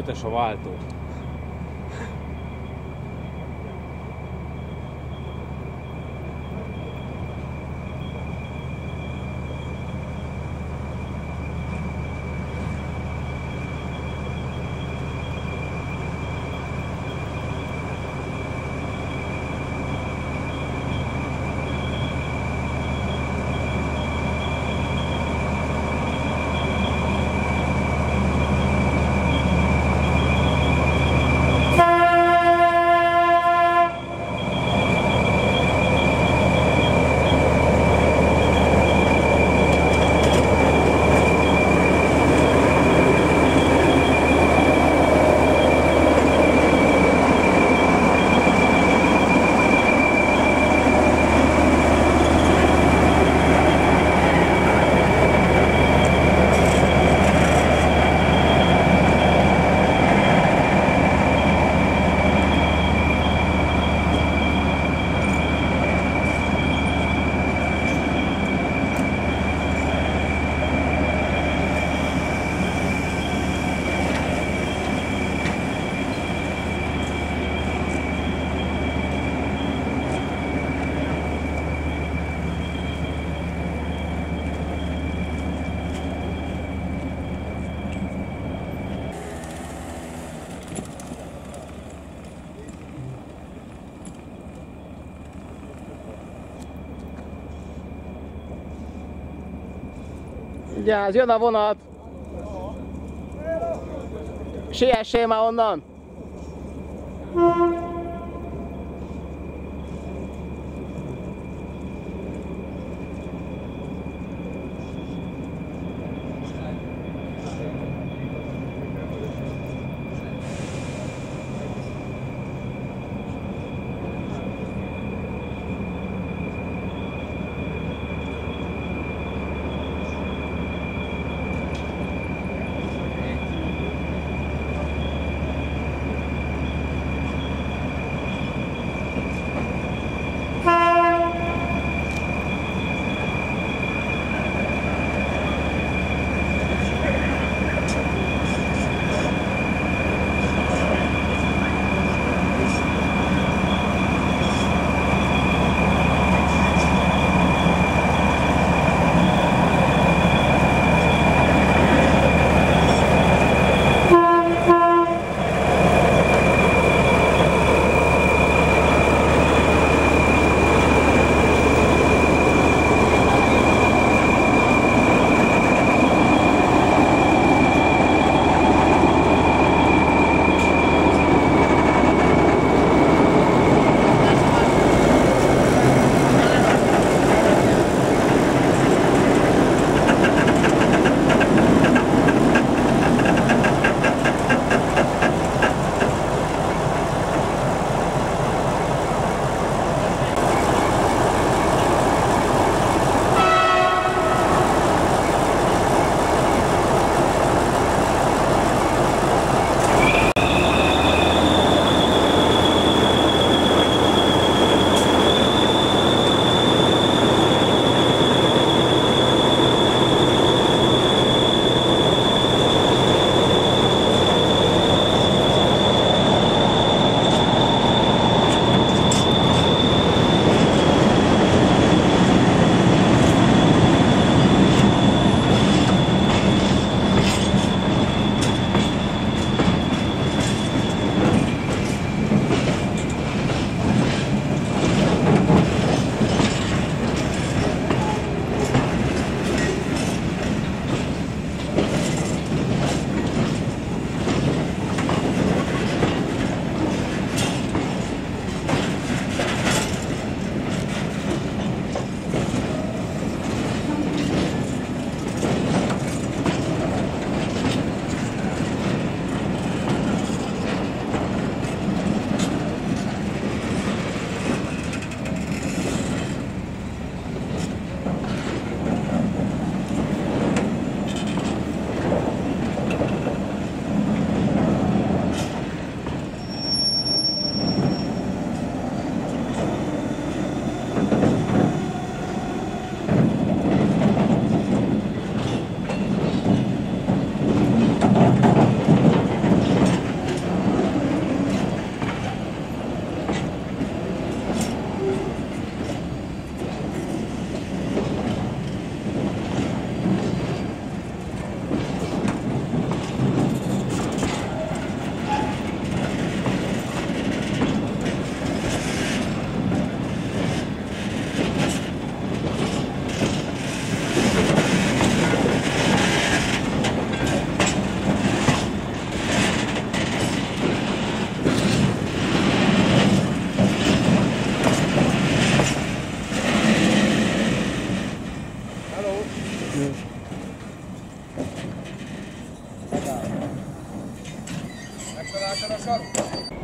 Ötös a váltó. Gyász, jön a vonat! Siessél már onnan! Gracias.